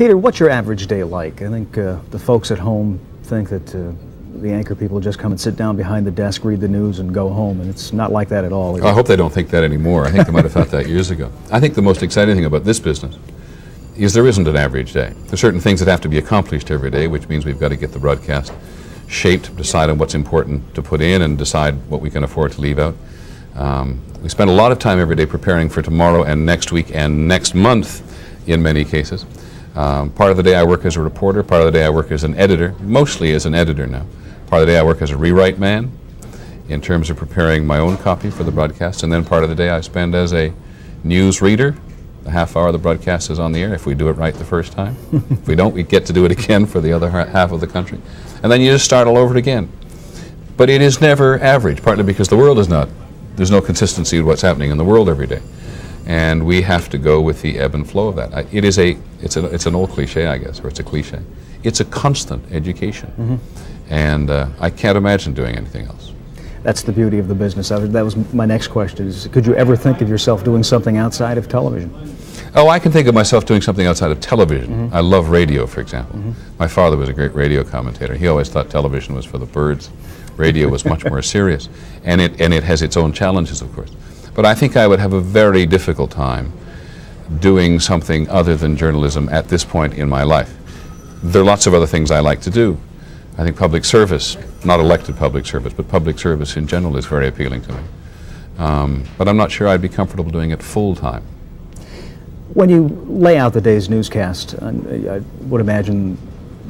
Peter, what's your average day like? I think uh, the folks at home think that uh, the anchor people just come and sit down behind the desk, read the news, and go home, and it's not like that at all. I hope they don't think that anymore. I think they might have thought that years ago. I think the most exciting thing about this business is there isn't an average day. There are certain things that have to be accomplished every day, which means we've got to get the broadcast shaped, decide on what's important to put in, and decide what we can afford to leave out. Um, we spend a lot of time every day preparing for tomorrow and next week and next month in many cases. Um, part of the day I work as a reporter, part of the day I work as an editor, mostly as an editor now. Part of the day I work as a rewrite man in terms of preparing my own copy for the broadcast, and then part of the day I spend as a news reader. The half hour the broadcast is on the air if we do it right the first time. if we don't, we get to do it again for the other half of the country. And then you just start all over again. But it is never average, partly because the world is not, there's no consistency in what's happening in the world every day and we have to go with the ebb and flow of that. It is a, it's, a, it's an old cliche, I guess, or it's a cliche. It's a constant education, mm -hmm. and uh, I can't imagine doing anything else. That's the beauty of the business. That was my next question: is could you ever think of yourself doing something outside of television? Oh, I can think of myself doing something outside of television. Mm -hmm. I love radio, for example. Mm -hmm. My father was a great radio commentator. He always thought television was for the birds. Radio was much more serious, and it and it has its own challenges, of course. But I think I would have a very difficult time doing something other than journalism at this point in my life. There are lots of other things I like to do. I think public service, not elected public service, but public service in general is very appealing to me. Um, but I'm not sure I'd be comfortable doing it full time. When you lay out the day's newscast, I would imagine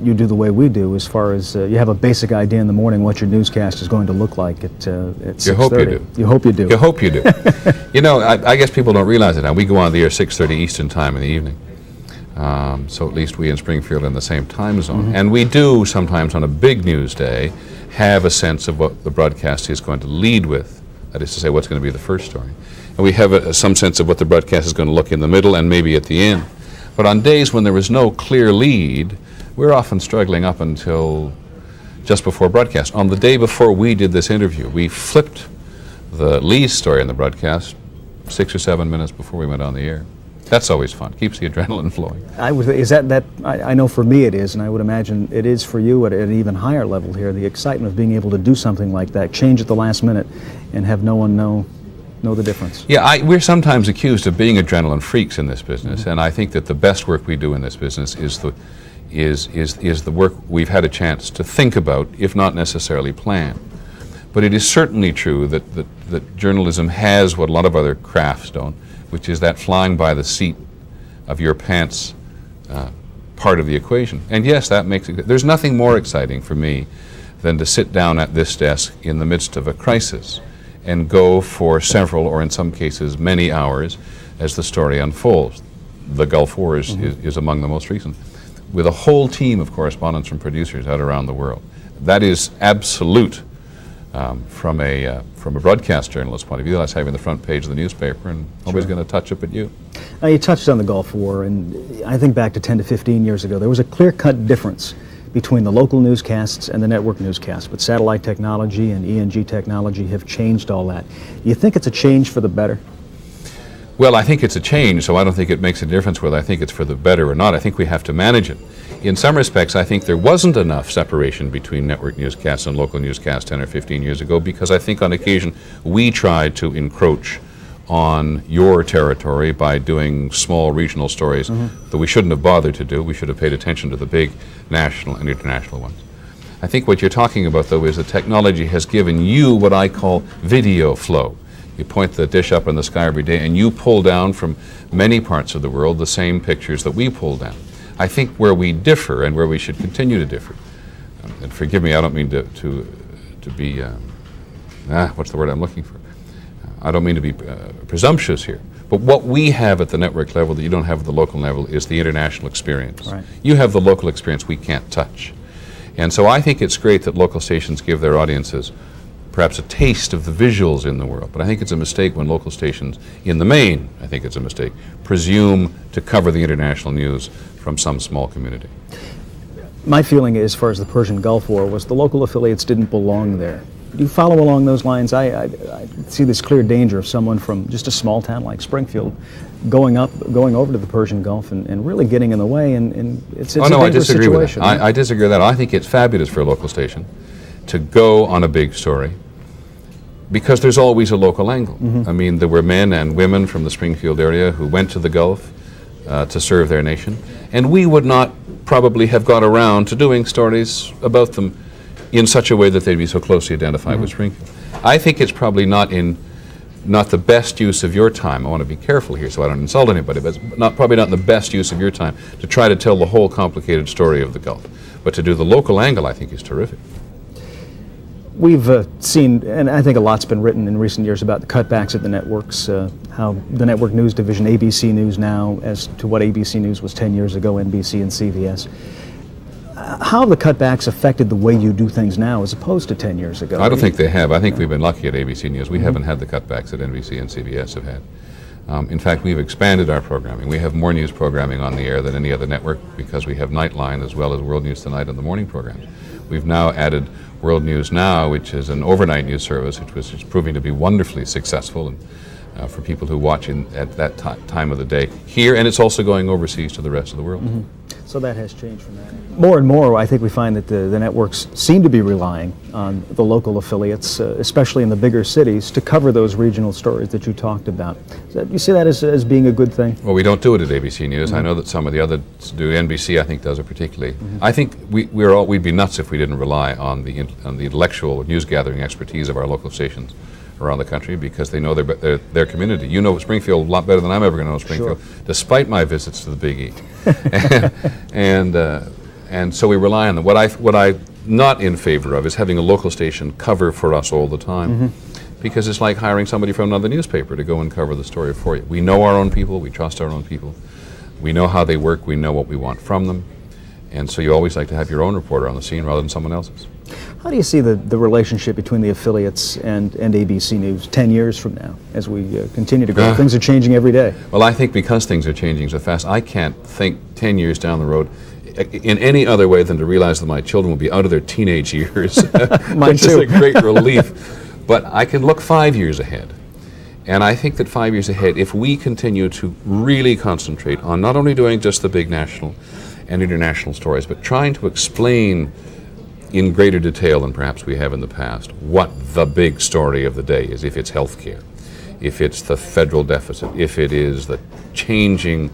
you do the way we do as far as uh, you have a basic idea in the morning what your newscast is going to look like at, uh, at You hope you do. You hope you do. You hope you do. you know, I, I, guess people don't realize it now. We go on the air 6.30 Eastern Time in the evening. Um, so at least we in Springfield are in the same time zone. Mm -hmm. And we do sometimes on a big news day have a sense of what the broadcast is going to lead with. That is to say, what's going to be the first story. And we have a, some sense of what the broadcast is going to look in the middle and maybe at the end. But on days when there is no clear lead, we're often struggling up until just before broadcast. On the day before we did this interview, we flipped the lead story in the broadcast six or seven minutes before we went on the air. That's always fun. Keeps the adrenaline flowing. I was, is that that? I, I, know for me it is, and I would imagine it is for you at, at, an even higher level here. The excitement of being able to do something like that, change at the last minute, and have no one know know the difference. Yeah, I, we're sometimes accused of being adrenaline freaks in this business, mm -hmm. and I think that the best work we do in this business is the is, is, is the work we've had a chance to think about, if not necessarily plan. But it is certainly true that, that, that journalism has what a lot of other crafts don't, which is that flying by the seat of your pants uh, part of the equation. And yes, that makes it, there's nothing more exciting for me than to sit down at this desk in the midst of a crisis and go for several, or in some cases many hours, as the story unfolds. The Gulf War is, mm -hmm. is, is among the most recent with a whole team of correspondents from producers out around the world. That is absolute um, from, a, uh, from a broadcast journalist point of view. That's having the front page of the newspaper and nobody's going to touch up at you. Now, you touched on the Gulf War, and I think back to 10 to 15 years ago, there was a clear cut difference between the local newscasts and the network newscasts. But satellite technology and ENG technology have changed all that. Do you think it's a change for the better? Well, I think it's a change, so I don't think it makes a difference whether I think it's for the better or not. I think we have to manage it. In some respects, I think there wasn't enough separation between network newscasts and local newscasts 10 or 15 years ago because I think on occasion we tried to encroach on your territory by doing small regional stories mm -hmm. that we shouldn't have bothered to do. We should have paid attention to the big national and international ones. I think what you're talking about, though, is that technology has given you what I call video flow. You point the dish up in the sky every day, and you pull down from many parts of the world the same pictures that we pull down. I think where we differ and where we should continue to differ, um, and forgive me, I don't mean to, to, to be, um, ah, what's the word I'm looking for? I don't mean to be uh, presumptuous here, but what we have at the network level that you don't have at the local level is the international experience. Right. You have the local experience we can't touch. And so I think it's great that local stations give their audiences perhaps a taste of the visuals in the world. But I think it's a mistake when local stations, in the main, I think it's a mistake, presume to cover the international news from some small community. My feeling as far as the Persian Gulf War was the local affiliates didn't belong there. do you follow along those lines? I, I, I see this clear danger of someone from just a small town like Springfield going up, going over to the Persian Gulf and, and really getting in the way, and, and it's, it's oh, a no, I disagree situation. with that. I, I disagree with that. I think it's fabulous for a local station to go on a big story because there's always a local angle. Mm-hmm. I mean, there were men and women from the Springfield area who went to the Gulf uh, to serve their nation, and we would not probably have got around to doing stories about them in such a way that they'd be so closely identified with Springfield. I think it's probably not in not the best use of your time. I want to be careful here so I don't insult anybody, but it's not probably not the best use of your time to try to tell the whole complicated story of the Gulf. But to do the local angle, I think is terrific. We've uh, seen, and I think a lot's been written in recent years about the cutbacks at the networks, uh, how the network news division, ABC News now, as to what ABC News was 10 years ago, NBC and CBS. Uh, how have the cutbacks affected the way you do things now as opposed to 10 years ago? I don't think they have. I think we've been lucky at ABC News. We haven't had the cutbacks that NBC and CBS have had. Um, in fact, we've expanded our programming. We have more news programming on the air than any other network because we have Nightline as well as World News Tonight in the morning programs. We've now added World News Now, which is an overnight news service, which was proving to be wonderfully successful and, uh, for people who watch in, at that ti time of the day here, and it's also going overseas to the rest of the world. So that has changed from that. More and more, I think we find that the, the networks seem to be relying on the local affiliates, uh, especially in the bigger cities, to cover those regional stories that you talked about. So do you see that as, as being a good thing? Well, we don't do it at ABC News. I know that some of the others do. NBC, I think, does it particularly. I think we, we're all, we'd be nuts if we didn't rely on the, in, on the intellectual news gathering expertise of our local stations around the country because they know their, their, their community. You know Springfield a lot better than I'm ever going to know Springfield, despite my visits to the Big E. and and, uh, and so we rely on them. What, I, what I'm not in favor of is having a local station cover for us all the time because it's like hiring somebody from another newspaper to go and cover the story for you. We know our own people, we trust our own people, we know how they work, we know what we want from them, and so you always like to have your own reporter on the scene rather than someone else's. How do you see the, the relationship between the affiliates and, and ABC News 10 years from now as we uh, continue to grow? Uh. Things are changing every day. Well, I think because things are changing so fast, I can't think 10 years down the road in any other way than to realize that my children will be out of their teenage years, Mine which is a great relief. But I can look five years ahead. And I think that five years ahead, if we continue to really concentrate on not only doing just the big national and international stories, but trying to explain in greater detail than perhaps we have in the past what the big story of the day is, if it's health care, if it's the federal deficit, if it is the changing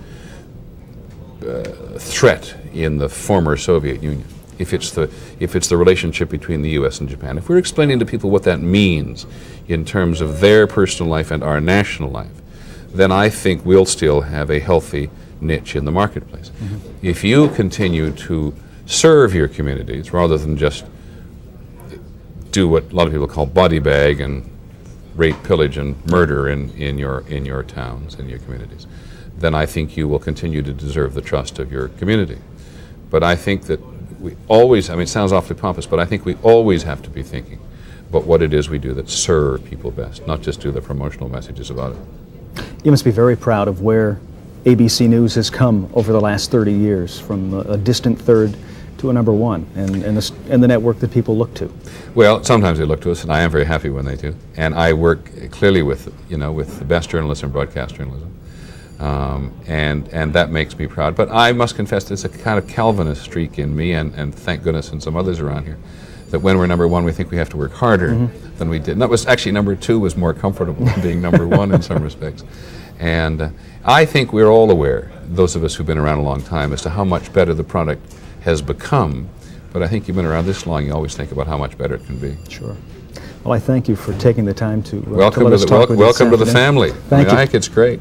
uh, threat in the former Soviet Union, if it's the if it's the relationship between the U.S. and Japan, if we're explaining to people what that means in terms of their personal life and our national life, then I think we'll still have a healthy niche in the marketplace. If you continue to serve your communities rather than just do what a lot of people call body bag and rape, pillage, and murder in, in, your, in your towns and your communities, then I think you will continue to deserve the trust of your community. But I think that we always, I mean, it sounds awfully pompous, but I think we always have to be thinking about what it is we do that serve people best, not just do the promotional messages about it. You must be very proud of where ABC News has come over the last 30 years from a, a distant third to a number one and, and, the, and the network that people look to. Well, sometimes they look to us, and I am very happy when they do. And I work clearly with, you know, with the best journalists in broadcast journalism, um, and and that makes me proud. But I must confess, there's a kind of Calvinist streak in me, and, and thank goodness, and some others around here, that when we're number one, we think we have to work harder than we did. And that was actually number two was more comfortable than being number one in some respects. And uh, I think we're all aware, those of us who've been around a long time, as to how much better the product has become. But I think you've been around this long, you always think about how much better it can be. Sure. Well, I thank you for taking the time to, uh, Welcome to to the, wel- welcome to the family. Thank I, mean, you. I think it's great.